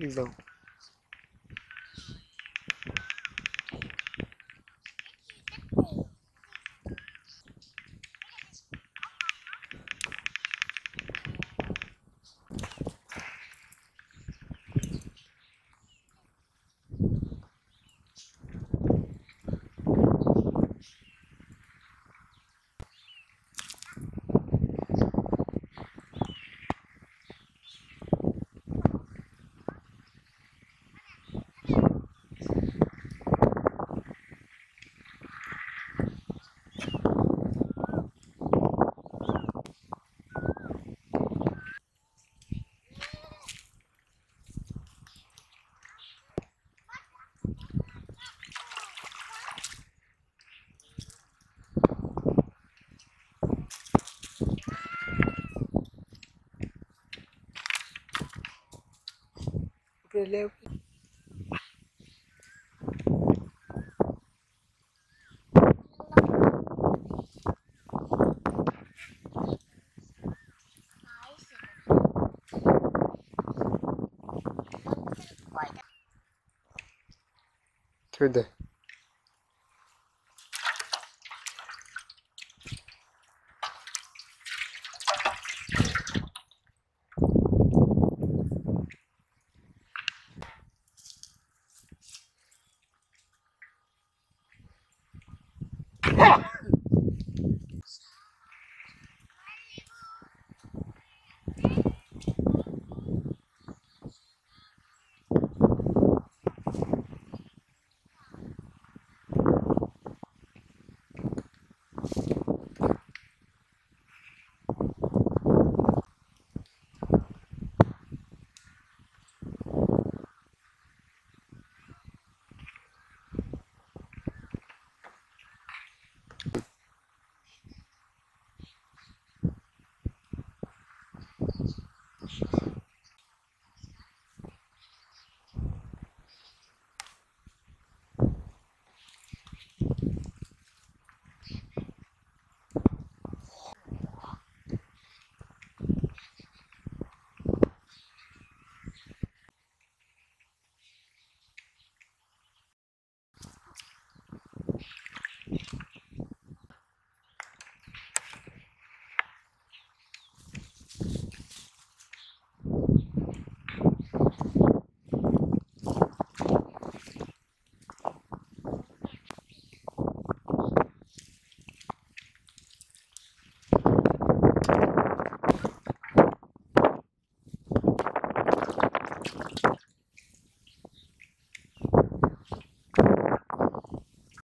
你走 the. Through there.